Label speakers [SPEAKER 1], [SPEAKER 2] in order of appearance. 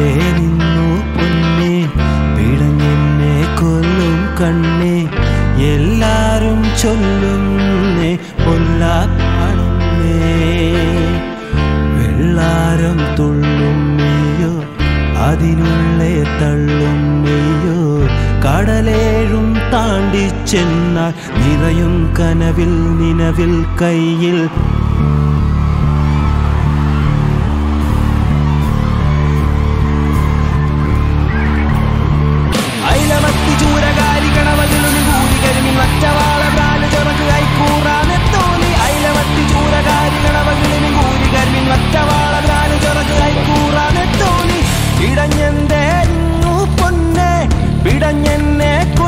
[SPEAKER 1] എവിടെ നിന്നു പൊന്നെ. പിടഞ്ഞെന്നെ കൊല്ലും കണ്ണേ. എല്ലാരും ചൊല്ലുന്നേ പൊല്ലാപ്പാടുന്നേ വെള്ളാരം തുള്ളുമ്മയോ അതിനുള്ളേ തള്ളുമ്മയോ കടലേഴും താണ്ടിച്ചെന്നാൽ നിറയും കനവിൽ നിലവിൽ കയ്യിൽ ညနေ